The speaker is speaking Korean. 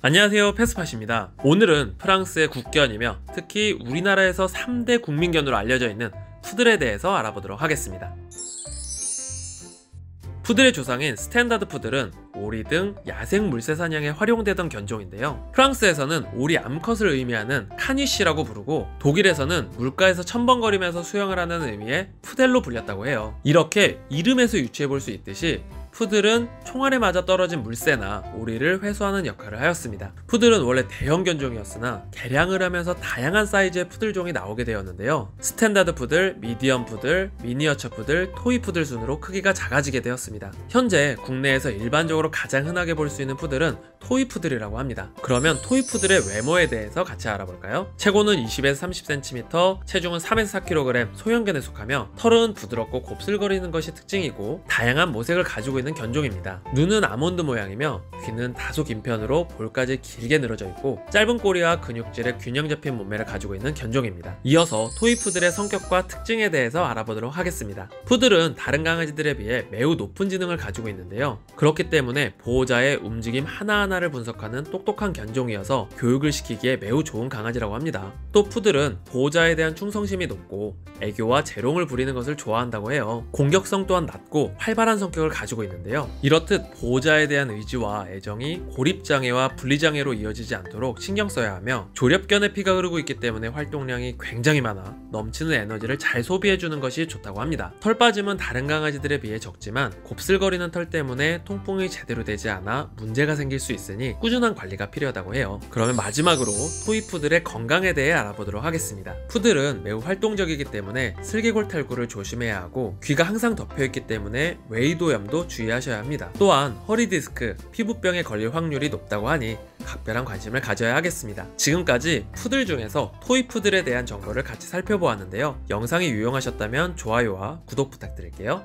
안녕하세요 펫스팟입니다 오늘은 프랑스의 국견이며 특히 우리나라에서 3대 국민견으로 알려져 있는 푸들에 대해서 알아보도록 하겠습니다 푸들의 조상인 스탠다드 푸들은 오리 등 야생 물새 사냥에 활용되던 견종인데요. 프랑스에서는 오리 암컷을 의미하는 caniche라고 부르고 독일에서는 물가에서 첨벙거리면서 수영을 하는 의미의 Pudel로 불렸다고 해요. 이렇게 이름에서 유추해 볼 수 있듯이 푸들은 총알에 맞아 떨어진 물새나 오리를 회수하는 역할을 하였습니다. 푸들은 원래 대형 견종이었으나 개량을 하면서 다양한 사이즈의 푸들종이 나오게 되었는데요. 스탠다드 푸들, 미디엄 푸들, 미니어처 푸들, 토이 푸들 순으로 크기가 작아지게 되었습니다. 현재 국내에서 일반적으로 가장 흔하게 볼 수 있는 푸들은 토이 푸들이라고 합니다. 그러면 토이 푸들의 외모에 대해서 같이 알아볼까요? 체고는 20에서 30cm, 체중은 3에서 4kg, 소형견에 속하며 털은 부드럽고 곱슬거리는 것이 특징이고 다양한 모색을 가지고 있는 있는 견종입니다. 눈은 아몬드 모양이며 귀는 다소 긴 편으로 볼까지 길게 늘어져 있고 짧은 꼬리와 근육질의 균형 잡힌 몸매를 가지고 있는 견종입니다. 이어서 토이푸들의 성격과 특징에 대해서 알아보도록 하겠습니다. 푸들은 다른 강아지들에 비해 매우 높은 지능을 가지고 있는데요. 그렇기 때문에 보호자의 움직임 하나하나를 분석하는 똑똑한 견종이어서 교육을 시키기에 매우 좋은 강아지라고 합니다. 또 푸들은 보호자에 대한 충성심이 높고 애교와 재롱을 부리는 것을 좋아한다고 해요. 공격성 또한 낮고 활발한 성격을 가지고 있는 있는데요. 이렇듯 보호자에 대한 의지와 애정이 고립장애와 분리장애로 이어지지 않도록 신경 써야 하며 조렵견의 피가 흐르고 있기 때문에 활동량이 굉장히 많아 넘치는 에너지를 잘 소비해주는 것이 좋다고 합니다. 털 빠짐은 다른 강아지들에 비해 적지만 곱슬거리는 털 때문에 통풍이 제대로 되지 않아 문제가 생길 수 있으니 꾸준한 관리가 필요하다고 해요. 그러면 마지막으로 토이푸들의 건강에 대해 알아보도록 하겠습니다. 푸들은 매우 활동적이기 때문에 슬개골 탈구를 조심해야 하고 귀가 항상 덮여있기 때문에 웨이도염도 주의 주의하셔야 합니다. 또한 허리 디스크, 피부병에 걸릴 확률이 높다고 하니 각별한 관심을 가져야 하겠습니다. 지금까지 푸들 중에서 토이푸들에 대한 정보를 같이 살펴보았는데요. 영상이 유용하셨다면 좋아요와 구독 부탁드릴게요.